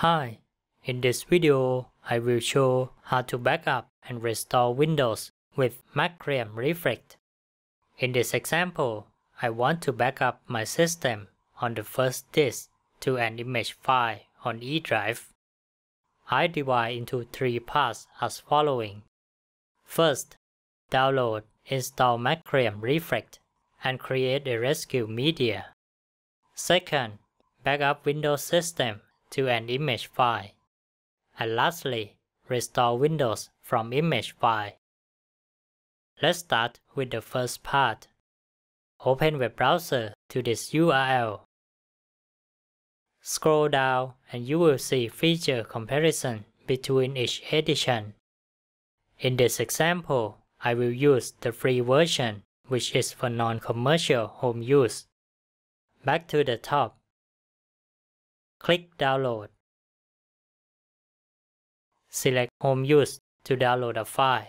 Hi, in this video, I will show how to backup and restore Windows with Macrium Reflect. In this example, I want to backup my system on the first disk to an image file on E drive. I divide into three parts as following. First, download, install Macrium Reflect, and create a rescue media. Second, backup Windows system to an image file. And lastly, restore Windows from image file. Let's start with the first part. Open web browser to this URL. Scroll down and you will see feature comparison between each edition. In this example, I will use the free version, which is for non-commercial home use. Back to the top. Click Download. Select Home Use to download a file.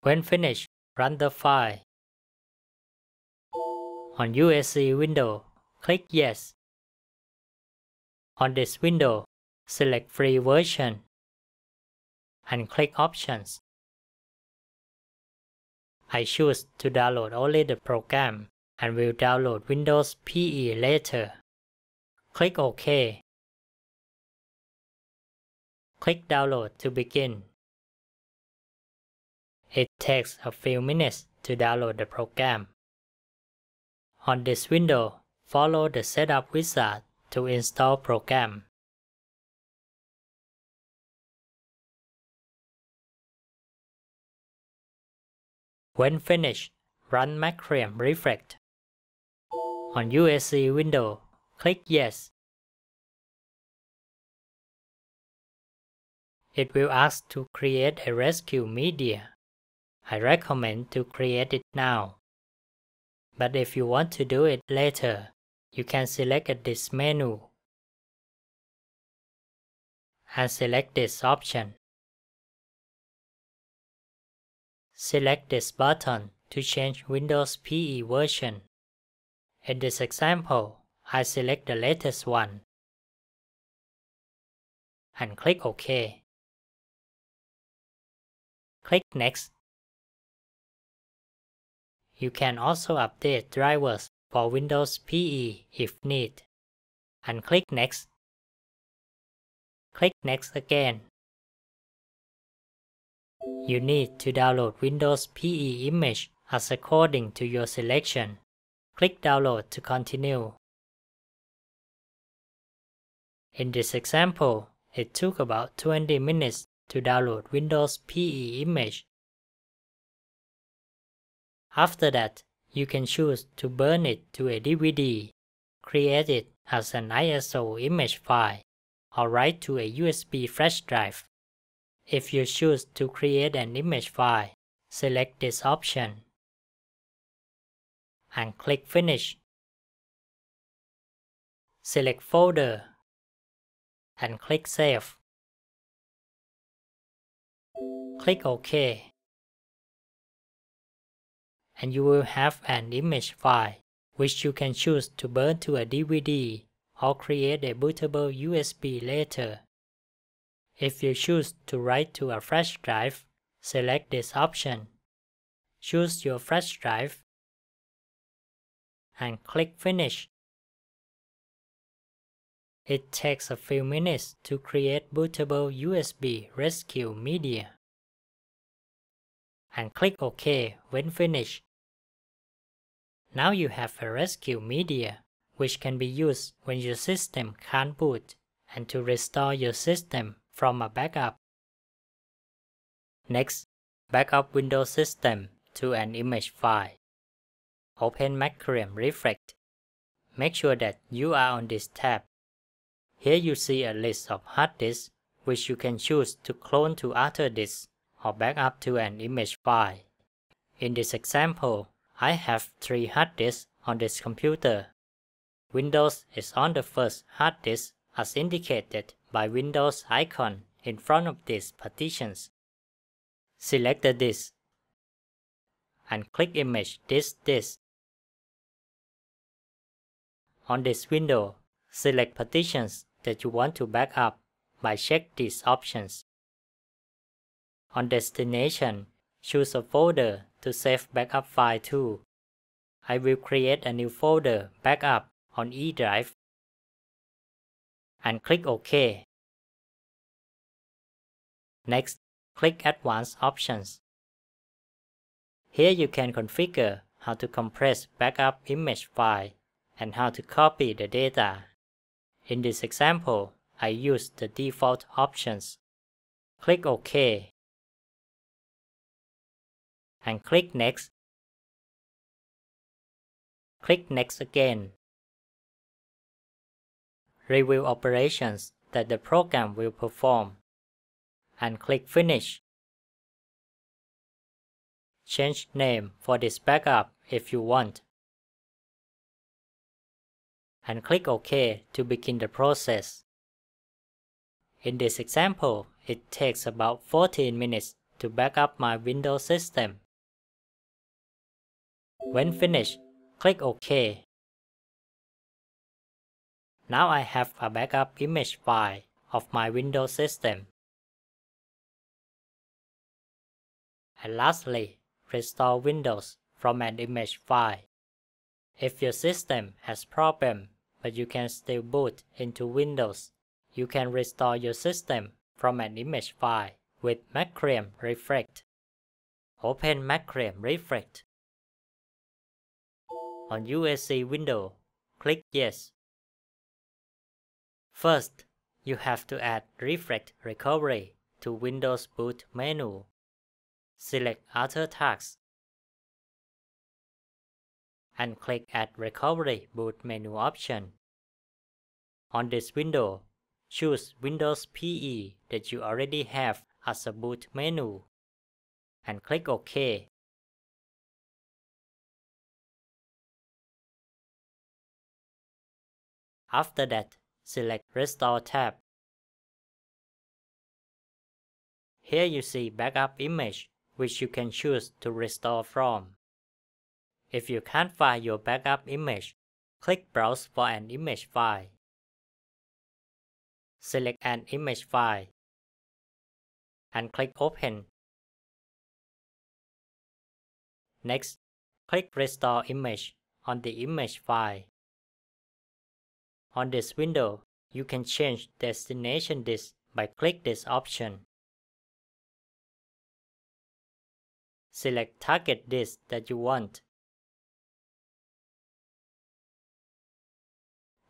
When finished, run the file. On UAC window, click Yes. On this window, select Free version and click Options. I choose to download only the program and will download Windows PE later. Click OK. Click Download to begin. It takes a few minutes to download the program. On this window, follow the Setup wizard to install program. When finished, run Macrium Reflect. On UAC window, click Yes. It will ask to create a rescue media. I recommend to create it now. But if you want to do it later, you can select this menu and select this option. Select this button to change Windows PE version. In this example, I select the latest one and click OK. Click Next. You can also update drivers for Windows PE if need, and click Next. Click Next again. You need to download Windows PE image as according to your selection. Click Download to continue. In this example, it took about 20 minutes to download Windows PE image. After that, you can choose to burn it to a DVD, create it as an ISO image file, or write to a USB flash drive. If you choose to create an image file, select this option and click Finish. Select Folder and click Save. Click OK and you will have an image file which you can choose to burn to a DVD or create a bootable USB later. If you choose to write to a flash drive, select this option. Choose your flash drive and click Finish. It takes a few minutes to create bootable USB rescue media. And click OK when finished. Now you have a rescue media, which can be used when your system can't boot and to restore your system from a backup. Next, backup Windows system to an image file. Open Macrium Reflect. Make sure that you are on this tab. Here you see a list of hard disks which you can choose to clone to other disks or backup to an image file. In this example, I have three hard disks on this computer. Windows is on the first hard disk as indicated by Windows icon in front of these partitions. Select the disk and click Image this disk. On this window, select Partitions that you want to back up by check these options. On destination, choose a folder to save backup file to. I will create a new folder backup on E drive and click OK. Next, click Advanced Options. Here you can configure how to compress backup image file and how to copy the data. In this example, I use the default options. Click OK and click Next. Click Next again. Review operations that the program will perform and click Finish. Change name for this backup if you want. And click OK to begin the process. In this example, it takes about 14 minutes to back up my Windows system. When finished, click OK. Now I have a backup image file of my Windows system. And lastly, restore Windows from an image file. If your system has problem but you can still boot into Windows, you can restore your system from an image file with Macrium Reflect. Open Macrium Reflect. On UAC window, click Yes. First, you have to add Reflect Recovery to Windows Boot menu select Other Tasks and click Add Recovery Boot menu option. On this window, choose Windows PE that you already have as a boot menu and click OK. After that, select Restore tab. Here you see backup image which you can choose to restore from. If you can't find your backup image, click Browse for an image file. Select an image file and click Open. Next, click Restore Image on the image file. On this window, you can change destination disk by click this option. select target disk that you want.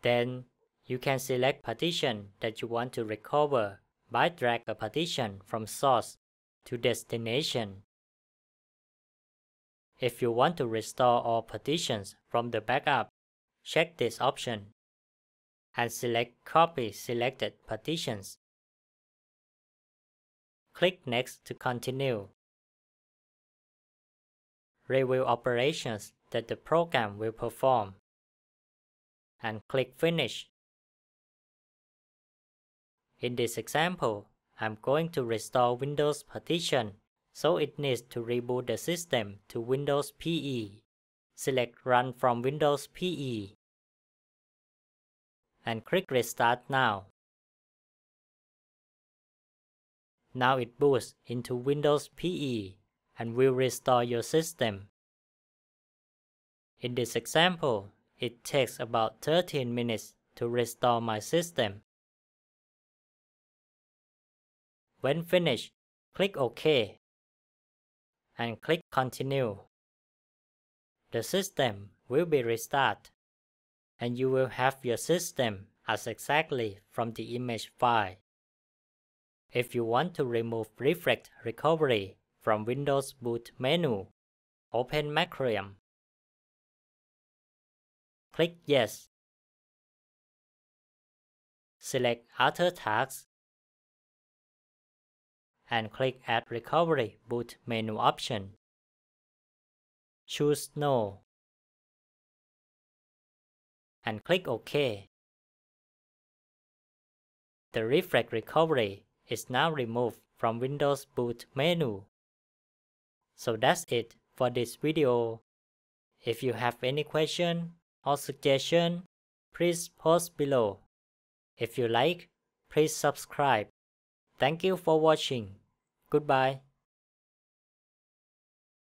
Then you can select partition that you want to recover by drag a partition from source to destination. If you want to restore all partitions from the backup, check this option and select Copy selected partitions. Click Next to continue review operations that the program will perform, and click Finish. In this example, I'm going to restore Windows partition, so it needs to reboot the system to Windows PE. Select Run from Windows PE and click Restart now. Now it boots into Windows PE and will restore your system. In this example, it takes about 13 minutes to restore my system. When finished, click OK and click Continue. The system will be restarted and you will have your system as exactly from the image file. If you want to remove Reflect Recovery from Windows Boot menu, open Macrium. Click Yes. Select Other Tasks and click Add Recovery Boot menu option. Choose No and click OK. The Reflect Recovery is now removed from Windows Boot menu. So that's it for this video. If you have any question or suggestion, please post below. If you like, please subscribe. Thank you for watching. Goodbye.